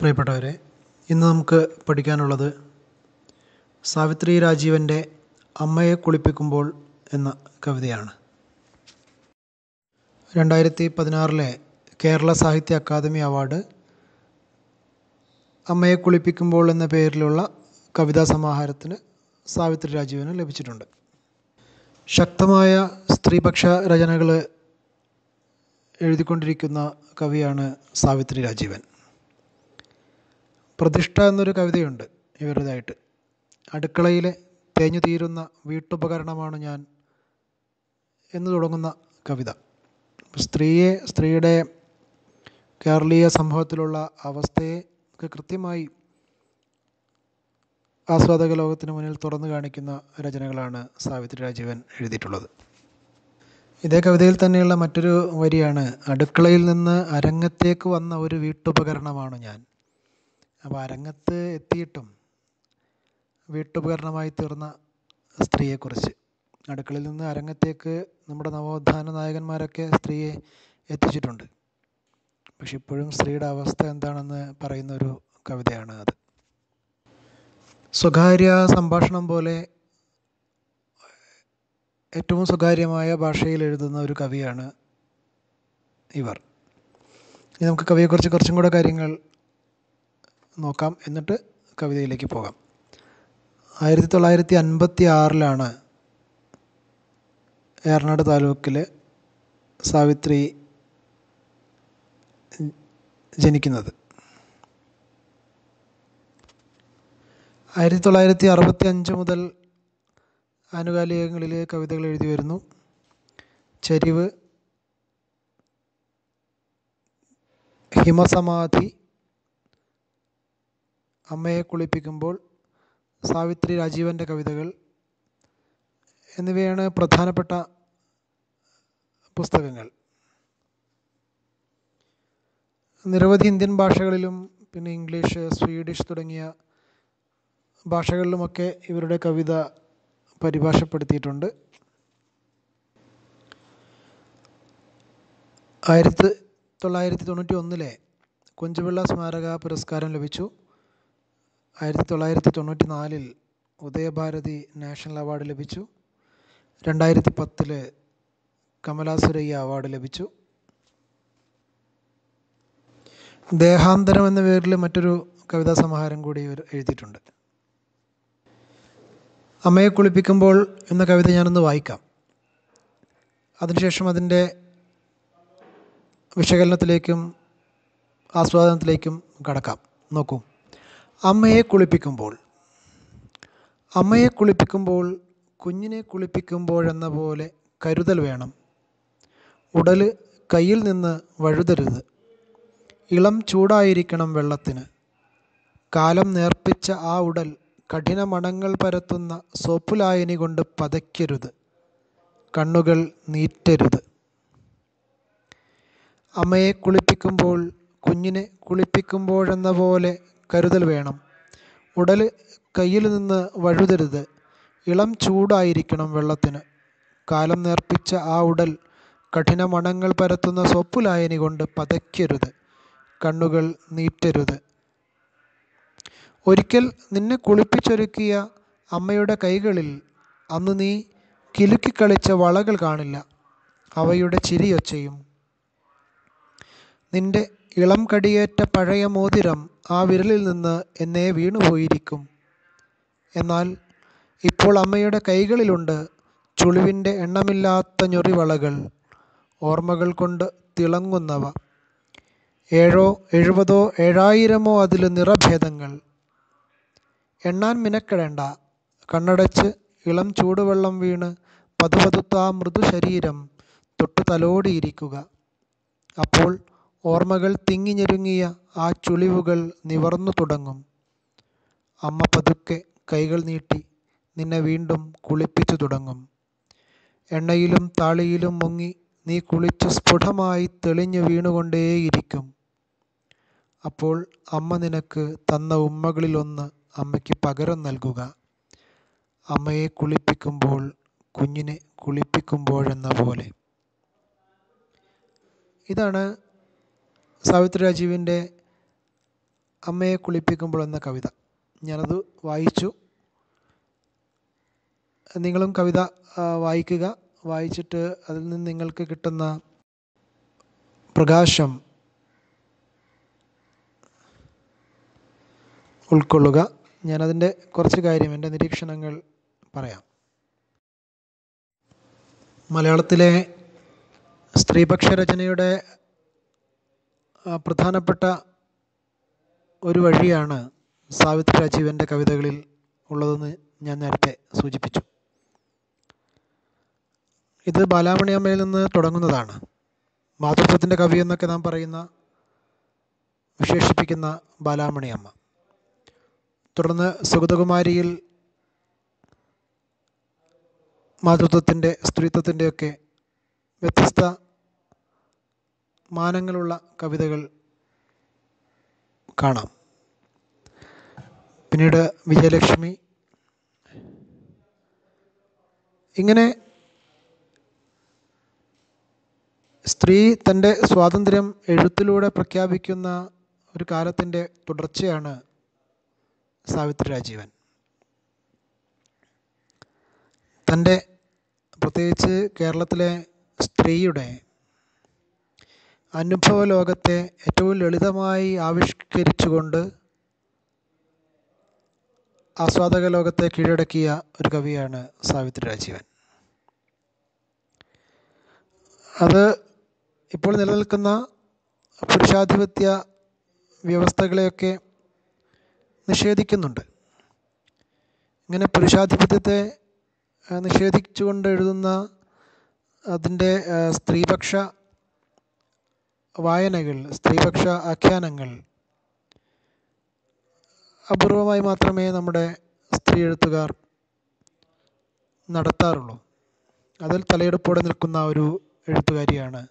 പ്രിയപ്പെട്ടവരെ ഇന്ന് നമുക്ക് പഠിക്കാനുള്ളത് സാവിത്രി രാജീവന്റെ അമ്മയെ കുളിപ്പിക്കുമ്പോൾ എന്ന കവിതയാണ്. രണ്ടായിരത്തി പതിനാറിലെ കേരള സാഹിത്യ അക്കാദമി അവാർഡ് അമ്മയെ കുളിപ്പിക്കുമ്പോൾ എന്ന പേരിലുള്ള കവിതാ സമാഹാരത്തിന് സാവിത്രി രാജീവന് ലഭിച്ചിട്ടുണ്ട്. ശക്തമായ സ്ത്രീപക്ഷ രചനകൾ എഴുതിക്കൊണ്ടിരിക്കുന്ന കവിയാണ് സാവിത്രി രാജീവൻ. പ്രതിഷ്ഠ എന്നൊരു കവിതയുണ്ട് ഇവരുടേതായിട്ട്. അടുക്കളയിലെ തേഞ്ഞു തീരുന്ന വീട്ടുപകരണമാണ് ഞാൻ എന്ന് തുടങ്ങുന്ന കവിത. സ്ത്രീയെ സ്ത്രീയുടെ കേരളീയ സംഭവത്തിലുള്ള അവസ്ഥയെ ഒക്കെ കൃത്യമായി ആസ്വാദക ലോകത്തിന് മുന്നിൽ തുറന്നു കാണിക്കുന്ന രചനകളാണ് സാവിത്രി രാജീവൻ എഴുതിയിട്ടുള്ളത്. ഇതേ കവിതയിൽ തന്നെയുള്ള മറ്റൊരു വരിയാണ് അടുക്കളയിൽ നിന്ന് അരങ്ങത്തേക്ക് വന്ന ഒരു വീട്ടുപകരണമാണ് ഞാൻ. അപ്പോൾ അരങ്ങത്ത് എത്തിയിട്ടും വീട്ടുപകരണമായി തീർന്ന സ്ത്രീയെക്കുറിച്ച്. അടുക്കളയിൽ നിന്ന് അരങ്ങത്തേക്ക് നമ്മുടെ നവോത്ഥാന നായകന്മാരൊക്കെ സ്ത്രീയെ എത്തിച്ചിട്ടുണ്ട്. പക്ഷെ ഇപ്പോഴും സ്ത്രീയുടെ അവസ്ഥ എന്താണെന്ന് പറയുന്ന ഒരു കവിതയാണ് അത്. സ്വകാര്യ സംഭാഷണം പോലെ ഏറ്റവും സ്വകാര്യമായ ഭാഷയിൽ എഴുതുന്ന ഒരു കവിയാണ് ഇവർ. നമുക്ക് കവിയെക്കുറിച്ച് കുറച്ചും കൂടെ കാര്യങ്ങൾ നോക്കാം. എന്നിട്ട് കവിതയിലേക്ക് പോകാം. ആയിരത്തി തൊള്ളായിരത്തി അൻപത്തി ആറിലാണ് ഏറനാട് താലൂക്കിലെ സാവിത്രി ജനിക്കുന്നത്. ആയിരത്തി തൊള്ളായിരത്തി അറുപത്തി അഞ്ച് മുതൽ ആനുകാലികങ്ങളിൽ കവിതകൾ എഴുതി വരുന്നു. ചരിവ് ഹിമസമാധി അമ്മയെ കുളിപ്പിക്കുമ്പോൾ സാവിത്രി രാജീവന്റെ കവിതകൾ എന്നിവയാണ് പ്രധാനപ്പെട്ട പുസ്തകങ്ങൾ. നിരവധി ഇന്ത്യൻ ഭാഷകളിലും പിന്നെ ഇംഗ്ലീഷ് സ്വീഡിഷ് തുടങ്ങിയ ഭാഷകളിലുമൊക്കെ ഇവരുടെ കവിത പരിഭാഷപ്പെടുത്തിയിട്ടുണ്ട്. ആയിരത്തി തൊള്ളായിരത്തി തൊണ്ണൂറ്റി ഒന്നിലെ കുഞ്ചുപിള്ള സ്മാരക പുരസ്കാരം ലഭിച്ചു. ആയിരത്തി തൊള്ളായിരത്തി തൊണ്ണൂറ്റി നാലിൽ ഉദയഭാരതി നാഷണൽ അവാർഡ് ലഭിച്ചു. രണ്ടായിരത്തി പത്തിൽ കമലാസുരയ്യ അവാർഡ് ലഭിച്ചു. ദേഹാന്തരം എന്ന പേരിൽ മറ്റൊരു കവിതാ സമാഹാരം കൂടി എഴുതിയിട്ടുണ്ട്. അമ്മയെ കുളിപ്പിക്കുമ്പോൾ എന്ന കവിത ഞാനൊന്ന് വായിക്കാം. അതിനുശേഷം അതിന്റെ വിശകലനത്തിലേക്കും ആസ്വാദനത്തിലേക്കും കടക്കാം. നോക്കൂ. അമ്മയെ കുളിപ്പിക്കുമ്പോൾ അമ്മയെ കുളിപ്പിക്കുമ്പോൾ കുഞ്ഞിനെ കുളിപ്പിക്കുമ്പോഴെന്ന പോലെ കരുതൽ വേണം. ഉടൽ കയ്യിൽ നിന്ന് വഴുതരുത്. ഇളം ചൂടായിരിക്കണം വെള്ളത്തിന്. കാലം നേർപ്പിച്ച ആ ഉടൽ കഠിന മണങ്ങൾ പരത്തുന്ന സോപ്പുലായനി കൊണ്ട് പതയ്ക്കരുത്. കണ്ണുകൾ നീറ്റരുത്. അമ്മയെ കുളിപ്പിക്കുമ്പോൾ കുഞ്ഞിനെ കുളിപ്പിക്കുമ്പോഴെന്ന പോലെ കരുതൽ വേണം. ഉടൽ കയ്യിൽ നിന്ന് വഴുതരുത്. ഇളം ചൂടായിരിക്കണം വെള്ളത്തിന്. കാലം നേർപ്പിച്ച ആ ഉടൽ കഠിന മണങ്ങൾ പരത്തുന്ന സൊപ്പുലായനി കൊണ്ട് പതയ്ക്കരുത്. കണ്ണുകൾ നീറ്റരുത് ഒരിക്കൽ നിന്നെ കുളിപ്പിച്ചൊരുക്കിയ അമ്മയുടെ കൈകളിൽ അന്ന് നീ കിലുക്കിക്കളിച്ച വളകൾ കാണില്ല. അവയുടെ ചിരിയൊച്ചയും നിന്റെ ഇളം കടിയേറ്റ പഴയ മോതിരം ആ വിരലിൽ നിന്ന് എന്നേ വീണുപോയിരിക്കും എന്നാൽ ഇപ്പോൾ അമ്മയുടെ കൈകളിലുണ്ട് ചുളിവിന്റെ എണ്ണമില്ലാത്ത ഞൊറിവളകൾ. ഓർമ്മകൾ കൊണ്ട് തിളങ്ങുന്നവ. ഏഴോ എഴുപതോ ഏഴായിരമോ അതിൽ നിറഭേദങ്ങൾ. എണ്ണാൻ മിനക്കെടേണ്ട. കണ്ണടച്ച് ഇളം ചൂടുവെള്ളം വീണ് പതുപതുത്ത മൃദു ശരീരം തൊട്ടു തലോടിയിരിക്കുക. അപ്പോൾ ഓർമ്മകൾ തിങ്ങിഞ്ഞെരുങ്ങിയ ആ ചുളിവുകൾ നിവർന്നു തുടങ്ങും. അമ്മ പതുക്കെ കൈകൾ നീട്ടി നിന്നെ വീണ്ടും കുളിപ്പിച്ചു തുടങ്ങും. എണ്ണയിലും താളിയിലും മുങ്ങി നീ കുളിച്ച് സ്ഫുടമായി തെളിഞ്ഞു വീണുകൊണ്ടേയിരിക്കും. അപ്പോൾ അമ്മ നിനക്ക് തന്ന ഉമ്മകളിലൊന്ന് അമ്മയ്ക്ക് പകരം നൽകുക. അമ്മയെ കുളിപ്പിക്കുമ്പോൾ കുഞ്ഞിനെ കുളിപ്പിക്കുമ്പോഴെന്ന പോലെ. ഇതാണ് സാവിത്രി രാജീവിന്റെ അമ്മയെ കുളിപ്പിക്കുമ്പോൾ എന്ന കവിത. ഞാനത് വായിച്ചു. നിങ്ങളും കവിത വായിക്കുക. വായിച്ചിട്ട് അതിൽ നിന്ന് നിങ്ങൾക്ക് കിട്ടുന്ന പ്രകാശം ഉൾക്കൊള്ളുക. ഞാനതിന്റെ കുറച്ച് കാര്യം എന്റെ നിരീക്ഷണങ്ങൾ പറയാം. മലയാളത്തിലെ സ്ത്രീപക്ഷ രചനയുടെ പ്രധാനപ്പെട്ട ഒരു വഴിയാണ് സാവിത്രി രാജീവന്റെ കവിതകളിൽ ഉള്ളതെന്ന് ഞാൻ നേരത്തെ സൂചിപ്പിച്ചു. ഇത് ബാലാമണിയമ്മയിൽ നിന്ന് തുടങ്ങുന്നതാണ്. മാതൃത്വത്തിന്റെ കവി എന്നൊക്കെ നാം പറയുന്ന വിശേഷിപ്പിക്കുന്ന ബാലാമണിയമ്മ. തുടർന്ന് സുഗതകുമാരിയിൽ മാതൃത്വത്തിന്റെ സ്ത്രീത്വത്തിന്റെയൊക്കെ വ്യത്യസ്ത മാനങ്ങളുള്ള കവിതകൾ കാണാം. പിന്നീട് വിജയലക്ഷ്മി. ഇങ്ങനെ സ്ത്രീ തന്റെ സ്വാതന്ത്ര്യം എഴുത്തിലൂടെ പ്രഖ്യാപിക്കുന്ന ഒരു കാലത്തിന്റെ തുടർച്ചയാണ് സാവിത്രി രാജീവൻ. തന്റെ പ്രത്യേകിച്ച് കേരളത്തിലെ സ്ത്രീയുടെ അനുഭവ ലോകത്തെ ഏറ്റവും ലളിതമായി ആവിഷ്കരിച്ചുകൊണ്ട് ആസ്വാദക ലോകത്തെ കീഴടക്കിയ ഒരു കവിയാണ് സാവിത്രി രാജീവൻ. അത് ഇപ്പോൾ നിലനിൽക്കുന്ന പുരുഷാധിപത്യ വ്യവസ്ഥകളെയൊക്കെ നിഷേധിക്കുന്നുണ്ട്. ഇങ്ങനെ പുരുഷാധിപത്യത്തെ നിഷേധിച്ചുകൊണ്ട് എഴുതുന്ന അതിന്റെ സ്ത്രീപക്ഷ വായനകൾ സ്ത്രീപക്ഷ ആഖ്യാനങ്ങൾ. അപൂർവമായി മാത്രമേ നമ്മുടെ സ്ത്രീ എഴുത്തുകാർ നടത്താറുള്ളൂ. അതിൽ തലയെടുപ്പോടെ നിൽക്കുന്ന ഒരു എഴുത്തുകാരിയാണ്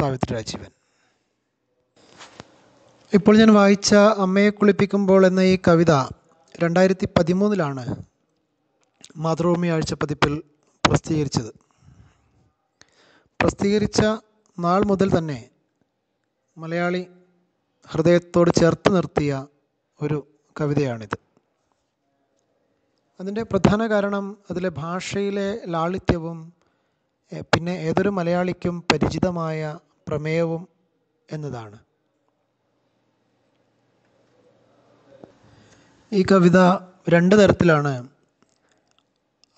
സാവിത്രി രാജീവൻ. ഇപ്പോൾ ഞാൻ വായിച്ച അമ്മയെ കുളിപ്പിക്കുമ്പോൾ എന്ന ഈ കവിത രണ്ടായിരത്തി പതിമൂന്നിലാണ് മാതൃഭൂമി ആഴ്ച പതിപ്പിൽ പ്രസിദ്ധീകരിച്ചത്. പ്രസിദ്ധീകരിച്ച നാൾ മുതൽ തന്നെ മലയാളി ഹൃദയത്തോട് ചേർത്ത് നിർത്തിയ ഒരു കവിതയാണിത്. അതിന്റെ പ്രധാന കാരണം അതിലെ ഭാഷയിലെ ലാളിത്യവും പിന്നെ ഏതൊരു മലയാളിക്കും പരിചിതമായ പ്രമേയവും എന്നതാണ്. ഈ കവിത രണ്ട് തരത്തിലാണ്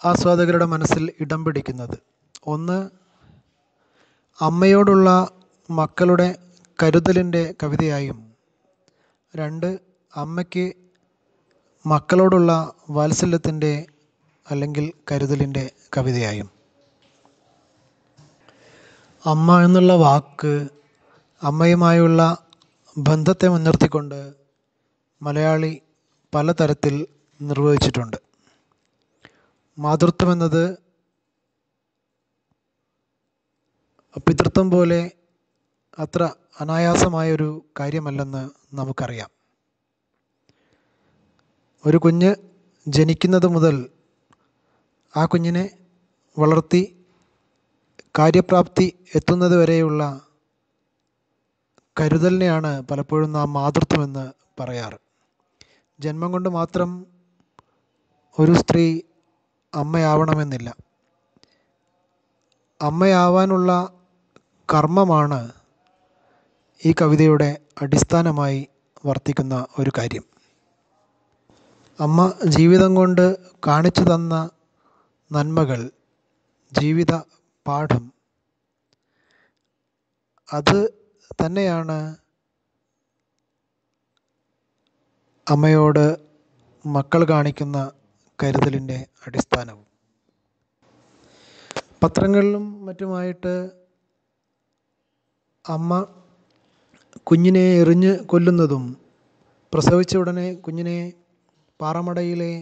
ആസ്വാദകരുടെ മനസ്സിൽ ഇടം പിടിക്കുന്നത്. ഒന്ന് അമ്മയോടുള്ള മക്കളുടെ കരുതലിന്റെ കവിതയായും രണ്ട് അമ്മയ്ക്ക് മക്കളോടുള്ള വാത്സല്യത്തിന്റെ അല്ലെങ്കിൽ കരുതലിന്റെ കവിതയായും. അമ്മ എന്നുള്ള വാക്ക് അമ്മയുമായുള്ള ബന്ധത്തെ മുൻനിർത്തിക്കൊണ്ട് മലയാളി പലതരത്തിൽ നിർവഹിച്ചിട്ടുണ്ട്. മാതൃത്വം പിതൃത്വം പോലെ അത്ര അനായാസമായൊരു കാര്യമല്ലെന്ന് നമുക്കറിയാം. ഒരു കുഞ്ഞ് ജനിക്കുന്നത് മുതൽ ആ കുഞ്ഞിനെ വളർത്തി കാര്യപ്രാപ്തി എത്തുന്നത് വരെയുള്ള കരുതലിനെയാണ് പലപ്പോഴും നാം മാതൃത്വമെന്ന് പറയാറ്. ജന്മം കൊണ്ട് മാത്രം ഒരു സ്ത്രീ അമ്മയാവണമെന്നില്ല. അമ്മയാവാനുള്ള കർമ്മമാണ് ഈ കവിതയുടെ അടിസ്ഥാനമായി വർത്തിക്കുന്ന ഒരു കാര്യം. അമ്മ ജീവിതം കൊണ്ട് കാണിച്ചു തന്ന നന്മകൾ ജീവിത പാഠം അത് തന്നെയാണ് അമ്മയോട് മക്കൾ കാണിക്കുന്ന കരുതലിന്റെ അടിസ്ഥാനവും. പത്രങ്ങളിലും മറ്റുമായിട്ട് അമ്മ കുഞ്ഞിനെ എറിഞ്ഞ് കൊല്ലുന്നതും പ്രസവിച്ച ഉടനെ കുഞ്ഞിനെ പാറമടയിലെ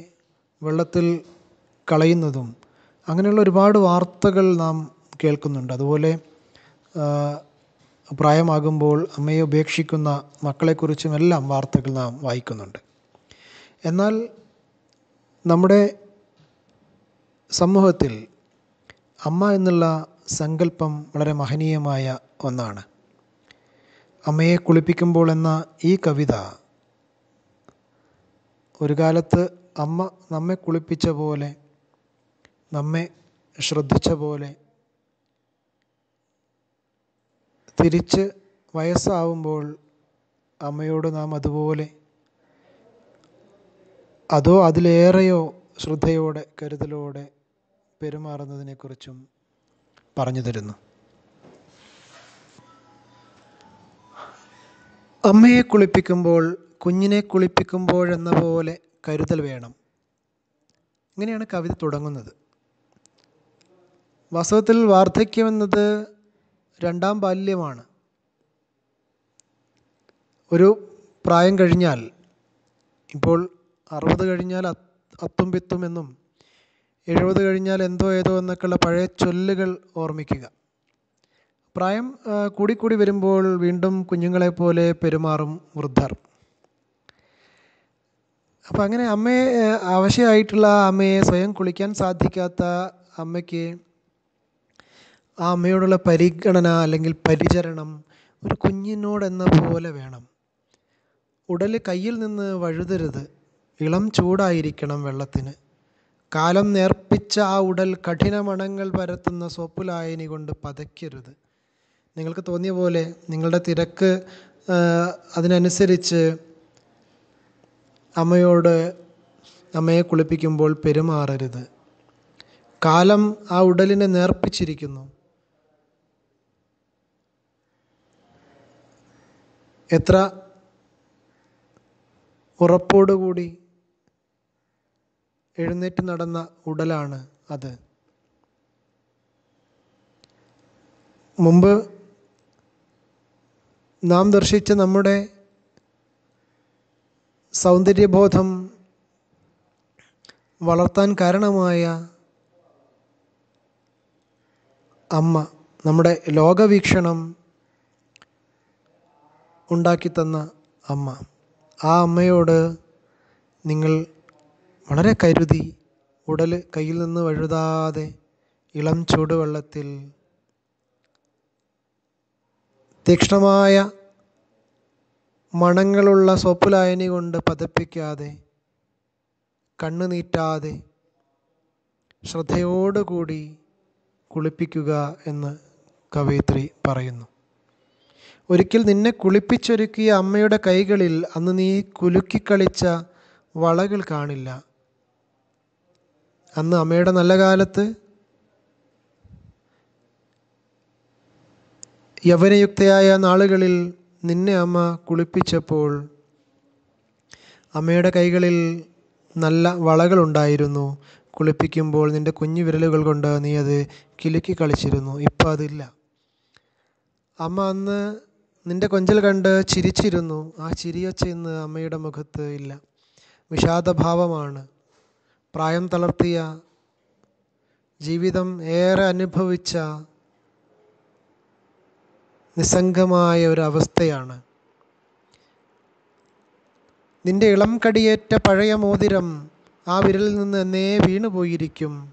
വെള്ളത്തിൽ കളയുന്നതും അങ്ങനെയുള്ള ഒരുപാട് വാർത്തകൾ നാം കേൾക്കുന്നുണ്ട്. അതുപോലെ പ്രായമാകുമ്പോൾ അമ്മയെ ഉപേക്ഷിക്കുന്ന മക്കളെക്കുറിച്ചും എല്ലാം വാർത്തകൾ നാം വായിക്കുന്നുണ്ട്. എന്നാൽ നമ്മുടെ സമൂഹത്തിൽ അമ്മ എന്നുള്ള സങ്കല്പം വളരെ മഹനീയമായ ഒന്നാണ്. അമ്മയെ കുളിപ്പിക്കുമ്പോൾ എന്ന ഈ കവിത ഒരു കാലത്ത് അമ്മ നമ്മെ കുളിപ്പിച്ച പോലെ നമ്മെ ശ്രദ്ധിച്ച പോലെ തിരിച്ച് വയസ്സാവുമ്പോൾ അമ്മയോട് നാം അതുപോലെ അതോ അതിലേറെയോ ശ്രദ്ധയോടെ കരുതലോടെ പെരുമാറുന്നതിനെക്കുറിച്ചും പറഞ്ഞു തരുന്നു. അമ്മയെ കുളിപ്പിക്കുമ്പോൾ കുഞ്ഞിനെ കുളിപ്പിക്കുമ്പോഴെന്ന പോലെ കരുതൽ വേണം. ഇങ്ങനെയാണ് കവിത തുടങ്ങുന്നത്. വാസ്തവത്തിൽ വാർദ്ധക്യമെന്നത് രണ്ടാം ബാല്യമാണ്. ഒരു പ്രായം കഴിഞ്ഞാൽ ഇപ്പോൾ അറുപത് കഴിഞ്ഞാൽ അത്തും പിത്തും എന്നും എഴുപത് കഴിഞ്ഞാൽ എന്തോ ഏതോ എന്നൊക്കെയുള്ള പഴയ ചൊല്ലുകൾ ഓർമ്മിക്കുക. പ്രായം കൂടിക്കൂടി വരുമ്പോൾ വീണ്ടും കുഞ്ഞുങ്ങളെപ്പോലെ പെരുമാറും വൃദ്ധർ. അപ്പം അങ്ങനെ അമ്മയെ ആവശ്യമായിട്ടുള്ള അമ്മയെ സ്വയം കുളിക്കാൻ സാധിക്കാത്ത അമ്മയ്ക്ക് ആ അമ്മയോടുള്ള പരിഗണന അല്ലെങ്കിൽ പരിചരണം ഒരു കുഞ്ഞിനോടെന്ന പോലെ വേണം. ഉടൽ കയ്യിൽ നിന്ന് വഴുതരുത്. ഇളം ചൂടായിരിക്കണം വെള്ളത്തിന്. കാലം നേർപ്പിച്ച ആ ഉടൽ കഠിനമണങ്ങൾ പരത്തുന്ന സോപ്പുലായനി കൊണ്ട് പതയ്ക്കരുത്. നിങ്ങൾക്ക് തോന്നിയ പോലെ നിങ്ങളുടെ തിരക്ക് അതിനനുസരിച്ച് അമ്മയോട് അമ്മയെ കുളിപ്പിക്കുമ്പോൾ പെരുമാറരുത്. കാലം ആ ഉടലിനെ നേർപ്പിച്ചിരിക്കുന്നു. എത്ര ഉറപ്പോടുകൂടി എഴുന്നേറ്റ് നടന്ന ഉടലാണ് അത്. മുമ്പ് നാം ദർശിച്ച നമ്മുടെ സൗന്ദര്യബോധം വളർത്താൻ കാരണമായ അമ്മ നമ്മുടെ ലോകവീക്ഷണം ഉണ്ടാക്കി തന്ന അമ്മ. ആ അമ്മയോട് നിങ്ങൾ വളരെ കരുതി ഉടൽ കയ്യിൽ നിന്ന് വഴുതാതെ ഇളം ചൂടുവെള്ളത്തിൽ തീക്ഷ്ണമായ മണങ്ങളുള്ള സോപ്പുലായനി കൊണ്ട് പതപ്പിക്കാതെ കണ്ണുനീറ്റാതെ ശ്രദ്ധയോടുകൂടി കുളിപ്പിക്കുക എന്ന് കവയിത്രി പറയുന്നു. ഒരിക്കൽ നിന്നെ കുളിപ്പിച്ചൊരുക്കിയ അമ്മയുടെ കൈകളിൽ അന്ന് നീ കുലുക്കിക്കളിച്ച വളകൾ കാണില്ല. അന്ന് അമ്മയുടെ നല്ല കാലത്ത് യവനയുക്തയായ നാളുകളിൽ നിന്നെ അമ്മ കുളിപ്പിച്ചപ്പോൾ അമ്മയുടെ കൈകളിൽ നല്ല വളകളുണ്ടായിരുന്നു. കുളിപ്പിക്കുമ്പോൾ നിന്റെ കുഞ്ഞു വിരലുകൾ കൊണ്ട് നീ അത് കിലുക്കി കളിച്ചിരുന്നു. ഇപ്പം അതില്ല. അമ്മ അന്ന് നിന്റെ കൊഞ്ചൽ കണ്ട് ചിരിച്ചിരുന്നു. ആ ചിരിയൊച്ച ഇന്ന് അമ്മയുടെ മുഖത്ത് ഇല്ല. വിഷാദഭാവമാണ്. പ്രായം തളർത്തിയ ജീവിതം ഏറെ അനുഭവിച്ച നിസ്സംഗമായ ഒരു അവസ്ഥയാണ്. നിന്റെ ഇളം കടിയേറ്റ പഴയ മോതിരം ആ വിരലിൽ നിന്ന് എന്നേ വീണുപോയിരിക്കും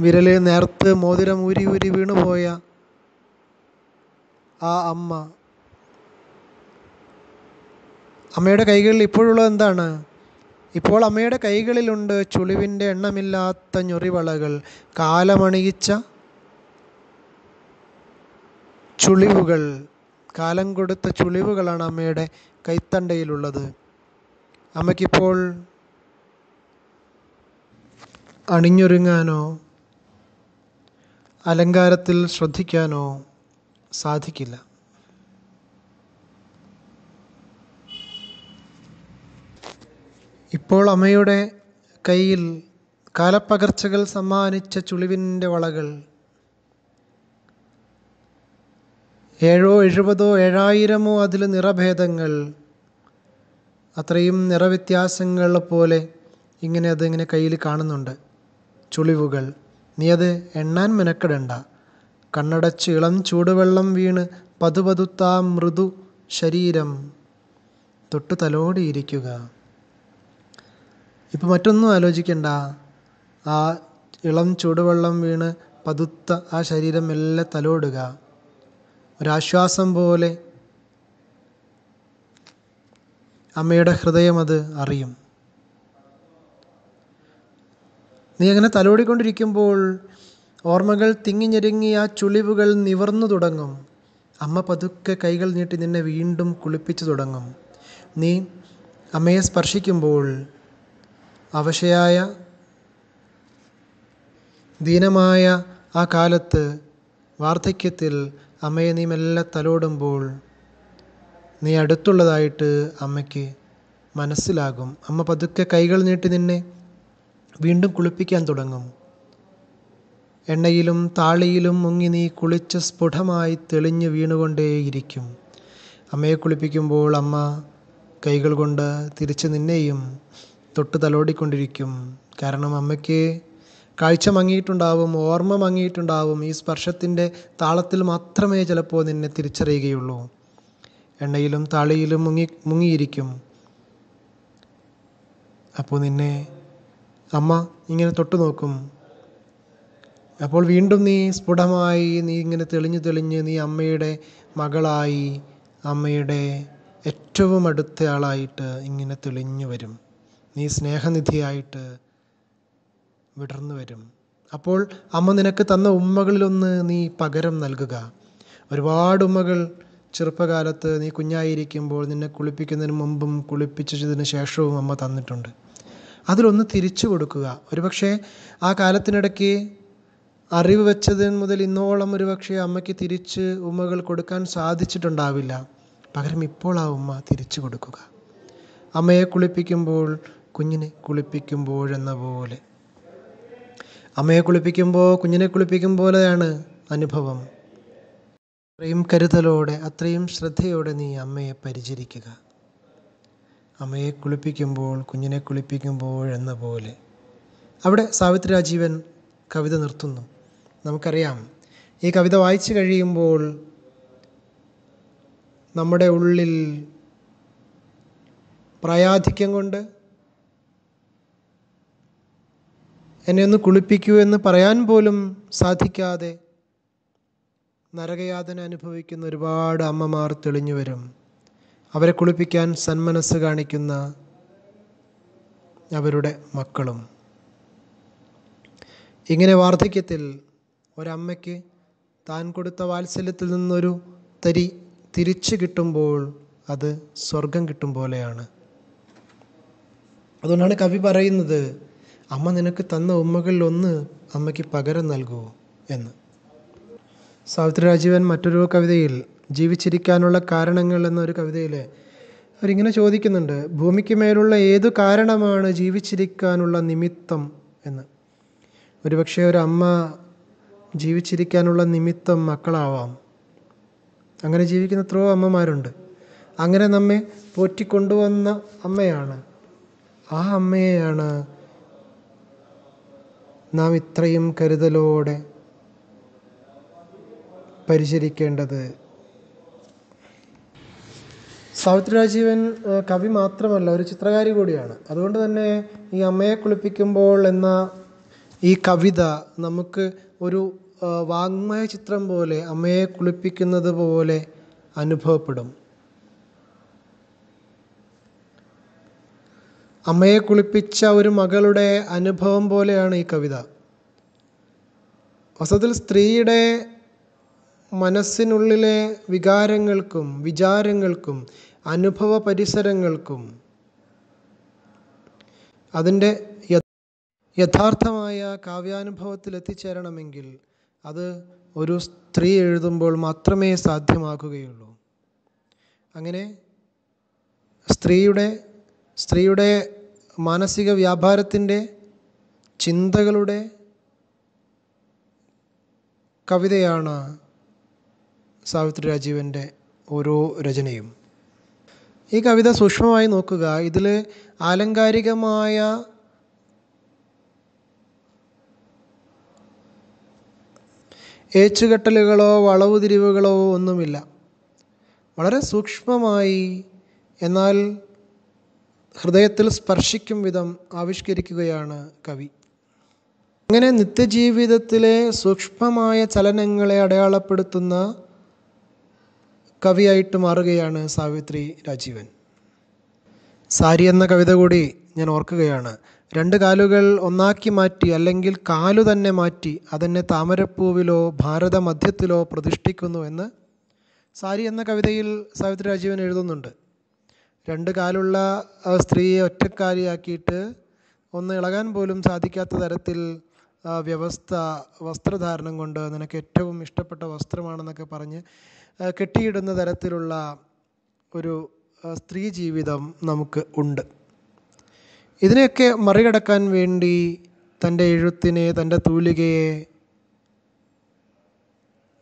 വിരൽ നേർത്ത് മോതിരം ഊരി ഊരി വീണുപോയ ആ അമ്മ. അമ്മയുടെ കൈകളിൽ ഇപ്പോഴുള്ളത് എന്താണ്? ഇപ്പോൾ അമ്മയുടെ കൈകളിലുണ്ട് ചുളിവിന്റെ എണ്ണമില്ലാത്ത ഞൊറിവളകൾ. കാലമണിയിച്ച ചുളിവുകൾ കാലം കൊടുത്ത ചുളിവുകളാണ് അമ്മയുടെ കൈത്തണ്ടയിലുള്ളത്. അമ്മയ്ക്കിപ്പോൾ അണിഞ്ഞൊരുങ്ങാനോ അലങ്കാരത്തിൽ ശ്രദ്ധിക്കാനോ സാധിക്കില്ല. ഇപ്പോൾ അമ്മയുടെ കയ്യിൽ കാലപ്പകർച്ചകൾ സമ്മാനിച്ച ചുളിവിന്റെ വളകൾ ഏഴോ എഴുപതോ ഏഴായിരമോ അതിൽ നിറഭേദങ്ങൾ. അത്രയും നിറവ്യത്യാസങ്ങൾ പോലെ ഇങ്ങനെ അതിങ്ങനെ കയ്യിൽ കാണുന്നുണ്ട്. ചുളിവുകൾ. നീ അത് എണ്ണാൻ മെനക്കെടണ്ട. കണ്ണടച്ച് ഇളം ചൂടുവെള്ളം വീണ് പതുപതുത്താ മൃദു ശരീരം തൊട്ടു തലോടിയിരിക്കുക ഇപ്പം മറ്റൊന്നും ആലോചിക്കണ്ട. ആ ഇളം ചൂടുവെള്ളം വീണ് പതുത്ത ആ ശരീരം മെല്ലെ തലോടുക. ഒരാശ്വാസം പോലെ അമ്മയുടെ ഹൃദയം അത് അറിയും. നീ അങ്ങനെ തലോടിക്കൊണ്ടിരിക്കുമ്പോൾ ഓർമ്മകൾ തിങ്ങിഞ്ഞെരുങ്ങി ആ ചുളിവുകൾ നിവർന്നു തുടങ്ങും. അമ്മ പതുക്കെ കൈകൾ നീട്ടി നിന്നെ വീണ്ടും കുളിപ്പിച്ചു തുടങ്ങും. നീ അമ്മയെ സ്പർശിക്കുമ്പോൾ അവശയായ ദീനമായ ആ കാലത്ത് വാർദ്ധക്യത്തിൽ അമ്മയെ നീ മെല്ലെ തലോടുമ്പോൾ നീ അടുത്തുള്ളതായിട്ട് അമ്മയ്ക്ക് മനസ്സിലാകും. അമ്മ പതുക്കെ കൈകൾ നീട്ടി നിന്നെ വീണ്ടും കുളിപ്പിക്കാൻ തുടങ്ങും. എണ്ണയിലും താളിയിലും മുങ്ങി നീ കുളിച്ച് സ്ഫുടമായി തെളിഞ്ഞു വീണുകൊണ്ടേയിരിക്കും. അമ്മയെ കുളിപ്പിക്കുമ്പോൾ അമ്മ കൈകൾ കൊണ്ട് തിരിച്ച് നിന്നെയും തൊട്ട് തലോടിക്കൊണ്ടിരിക്കും. കാരണം അമ്മയ്ക്ക് കാഴ്ച മങ്ങിയിട്ടുണ്ടാവും ഓർമ്മ മങ്ങിയിട്ടുണ്ടാവും ഈ സ്പർശത്തിന്റെ താളത്തിൽ മാത്രമേ ചിലപ്പോൾ നിന്നെ തിരിച്ചറിയുകയുള്ളൂ. എണ്ണയിലും താളിയിലും മുങ്ങി മുങ്ങിയിരിക്കും. അപ്പോൾ നിന്നെ അമ്മ ഇങ്ങനെ തൊട്ടു നോക്കും. അപ്പോൾ വീണ്ടും നീ സ്ഫുടമായി നീ ഇങ്ങനെ തെളിഞ്ഞു തെളിഞ്ഞ് നീ അമ്മയുടെ മകളായി അമ്മയുടെ ഏറ്റവും അടുത്ത ആളായിട്ട് ഇങ്ങനെ തെളിഞ്ഞു വരും. നീ സ്നേഹനിധിയായിട്ട് വിടർന്നു വരും. അപ്പോൾ അമ്മ നിനക്ക് തന്ന ഉമ്മകളിലൊന്ന് നീ പകരം നൽകുക. ഒരുപാട് ഉമ്മകൾ ചെറുപ്പകാലത്ത് നീ കുഞ്ഞായിരിക്കുമ്പോൾ നിന്നെ കുളിപ്പിക്കുന്നതിന് മുമ്പും കുളിപ്പിച്ചതിന് ശേഷവും അമ്മ തന്നിട്ടുണ്ട്. അതിലൊന്ന് തിരിച്ചു കൊടുക്കുക. ഒരുപക്ഷെ ആ കാലത്തിനിടയ്ക്ക് അറിവ് വെച്ചതിന് മുതൽ ഇന്നോളം ഒരുപക്ഷെ അമ്മയ്ക്ക് തിരിച്ച് ഉമ്മകൾ കൊടുക്കാൻ സാധിച്ചിട്ടുണ്ടാവില്ല. പകരം ഇപ്പോൾ ആ ഉമ്മ തിരിച്ചു കൊടുക്കുക. അമ്മയെ കുളിപ്പിക്കുമ്പോൾ കുഞ്ഞിനെ കുളിപ്പിക്കുമ്പോഴെന്ന പോലെ. അമ്മയെ കുളിപ്പിക്കുമ്പോൾ കുഞ്ഞിനെ കുളിപ്പിക്കും പോലെയാണ് അനുഭവം. അത്രയും കരുതലോടെ അത്രയും ശ്രദ്ധയോടെ നീ അമ്മയെ പരിചരിക്കുക. അമ്മയെ കുളിപ്പിക്കുമ്പോൾ കുഞ്ഞിനെ കുളിപ്പിക്കുമ്പോൾ എന്ന പോലെ. അവിടെ സാവിത്രി രാജീവൻ കവിത നിർത്തുന്നു. നമുക്കറിയാം ഈ കവിത വായിച്ചു കഴിയുമ്പോൾ നമ്മുടെ ഉള്ളിൽ പ്രായാധിക്യം കൊണ്ട് എന്നെ ഒന്ന് കുളിപ്പിക്കൂ എന്ന് പറയാൻ പോലും സാധിക്കാതെ നരകയാതന അനുഭവിക്കുന്ന ഒരുപാട് അമ്മമാർ തെളിഞ്ഞു വരും. അവരെ കുളിപ്പിക്കാൻ സന്മനസ് കാണിക്കുന്ന അവരുടെ മക്കളും. ഇങ്ങനെ വാർദ്ധക്യത്തിൽ ഒരമ്മയ്ക്ക് താൻ കൊടുത്ത വാത്സല്യത്തിൽ നിന്നൊരു തരി തിരിച്ചു കിട്ടുമ്പോൾ അത് സ്വർഗം കിട്ടും പോലെയാണ്. അതുകൊണ്ടാണ് കവി പറയുന്നത് അമ്മ നിനക്ക് തന്ന ഉമ്മകളിൽ ഒന്ന് അമ്മയ്ക്ക് പകരം നൽകൂ എന്ന്. സാവിത്രി രാജീവൻ മറ്റൊരു കവിതയിൽ ജീവിച്ചിരിക്കാനുള്ള കാരണങ്ങൾ എന്നൊരു കവിതയിൽ അവരിങ്ങനെ ചോദിക്കുന്നുണ്ട് ഭൂമിക്ക് മേലുള്ള ഏതു കാരണമാണ് ജീവിച്ചിരിക്കാനുള്ള നിമിത്തം? എന്ന്. ഒരുപക്ഷെ ഒരു അമ്മ ജീവിച്ചിരിക്കാനുള്ള നിമിത്തം മക്കളാവാം. അങ്ങനെ ജീവിക്കുന്ന എത്രയോ അമ്മമാരുണ്ട്. അങ്ങനെ നമ്മെ പോറ്റിക്കൊണ്ടുവന്ന അമ്മയാണ്. ആ അമ്മയെയാണ് നാം ഇത്രയും കരുതലോടെ പരിചരിക്കേണ്ടത്. സാവിത്രി രാജീവൻ കവി മാത്രമല്ല ഒരു ചിത്രകാരി കൂടിയാണ്. അതുകൊണ്ട് തന്നെ ഈ അമ്മയെ കുളിപ്പിക്കുമ്പോൾ എന്ന ഈ കവിത നമുക്ക് ഒരു വാങ്മയ ചിത്രം പോലെ അമ്മയെ കുളിപ്പിക്കുന്നത് പോലെ അനുഭവപ്പെടും. അമ്മയെ കുളിപ്പിച്ച ഒരു മകളുടെ അനുഭവം പോലെയാണ് ഈ കവിത. വസതിൽ സ്ത്രീയുടെ മനസ്സിനുള്ളിലെ വികാരങ്ങൾക്കും വിചാരങ്ങൾക്കും അനുഭവ പരിസരങ്ങൾക്കും അതിന്റെ യഥാർത്ഥമായ കാവ്യാനുഭവത്തിൽ എത്തിച്ചേരണമെങ്കിൽ അത് ഒരു സ്ത്രീ എഴുതുമ്പോൾ മാത്രമേ സാധ്യമാക്കുകയുള്ളൂ അങ്ങനെ സ്ത്രീയുടെ സ്ത്രീയുടെ മാനസിക വ്യാപാരത്തിന്റെ ചിന്തകളുടെ കവിതയാണ് സാവിത്രി രാജീവന്റെ ഓരോ രചനയും. ഈ കവിത സൂക്ഷ്മമായി നോക്കുക. ഇതിൽ ആലങ്കാരികമായ ഏച്ചുകെട്ടലുകളോ വളവുതിരിവുകളോ ഒന്നുമില്ല. വളരെ സൂക്ഷ്മമായി എന്നാൽ ഹൃദയത്തിൽ സ്പർശിക്കും വിധം ആവിഷ്കരിക്കുകയാണ് കവി. അങ്ങനെ നിത്യജീവിതത്തിലെ സൂക്ഷ്മമായ ചലനങ്ങളെ അടയാളപ്പെടുത്തുന്ന കവിയായിട്ട് മാറുകയാണ് സാവിത്രി രാജീവൻ. സാരി എന്ന കവിത കൂടി ഞാൻ ഓർക്കുകയാണ്. രണ്ട് കാലുകൾ ഒന്നാക്കി മാറ്റി അല്ലെങ്കിൽ കാലു തന്നെ മാറ്റി അതെന്നെ താമരപ്പൂവിലോ ഭാരത മധ്യത്തിലോ പ്രതിഷ്ഠിക്കുന്നു എന്ന് സാരി എന്ന കവിതയിൽ സാവിത്രി രാജീവൻ എഴുതുന്നുണ്ട്. രണ്ട് കാലുള്ള സ്ത്രീയെ ഒറ്റക്കാലിയാക്കിയിട്ട് ഒന്ന് ഇളകാൻ പോലും സാധിക്കാത്ത തരത്തിൽ വ്യവസ്ഥ വസ്ത്രധാരണം കൊണ്ട് നിനക്ക് ഏറ്റവും ഇഷ്ടപ്പെട്ട വസ്ത്രമാണെന്നൊക്കെ പറഞ്ഞ് കെട്ടിയിടുന്ന തരത്തിലുള്ള ഒരു സ്ത്രീ ജീവിതം നമുക്ക് ഉണ്ട്. ഇതിനെയൊക്കെ മറികടക്കാൻ വേണ്ടി തന്റെ എഴുത്തിനെ തന്റെ തൂലികയെ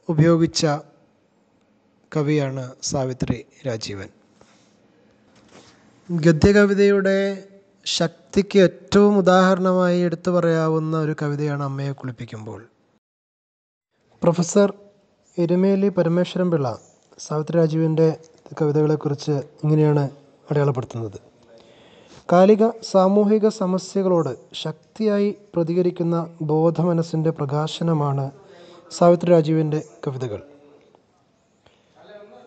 ഉപയോഗിച്ച കവിയാണ് സാവിത്രി രാജീവൻ. ഗദ്യകവിതയുടെ ശക്തിക്ക് ഏറ്റവും ഉദാഹരണമായി എടുത്തു പറയാവുന്ന ഒരു കവിതയാണ് അമ്മയെ കുളിപ്പിക്കുമ്പോൾ. പ്രൊഫസർ എരുമേലി പരമേശ്വരൻ പിള്ള സാവിത്രി രാജീവിന്റെ കവിതകളെക്കുറിച്ച് ഇങ്ങനെയാണ് അടയാളപ്പെടുത്തുന്നത്. കാലിക സാമൂഹിക സമസ്യകളോട് ശക്തിയായി പ്രതികരിക്കുന്ന ബോധമനസ്സിന്റെ പ്രകാശനമാണ് സാവിത്രി രാജീവിന്റെ കവിതകൾ.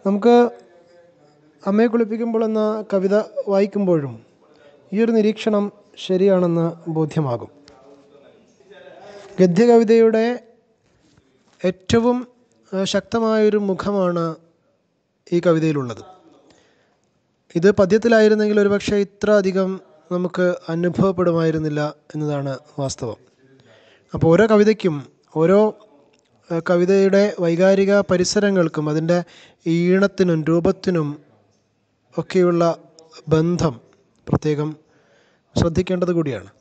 നമുക്ക് അമ്മയെ കുളിപ്പിക്കുമ്പോൾ എന്ന കവിത വായിക്കുമ്പോഴും ഈ ഒരു നിരീക്ഷണം ശരിയാണെന്ന് ബോധ്യമാകും. ഗദ്യകവിതയുടെ ഏറ്റവും ശക്തമായൊരു മുഖമാണ് ഈ കവിതയിലുള്ളത്. ഇത് പദ്യത്തിലായിരുന്നെങ്കിൽ ഒരുപക്ഷെ ഇത്ര അധികം നമുക്ക് അനുഭവപ്പെടുമായിരുന്നില്ല എന്നതാണ് വാസ്തവം. അപ്പോൾ ഓരോ കവിതയ്ക്കും ഓരോ കവിതയുടെ വൈകാരിക പരിസരങ്ങൾക്കും അതിന്റെ ഈണത്തിനും രൂപത്തിനും ഒക്കെയുള്ള ബന്ധം പ്രത്യേകം ശ്രദ്ധിക്കേണ്ടത് കൂടിയാണ്.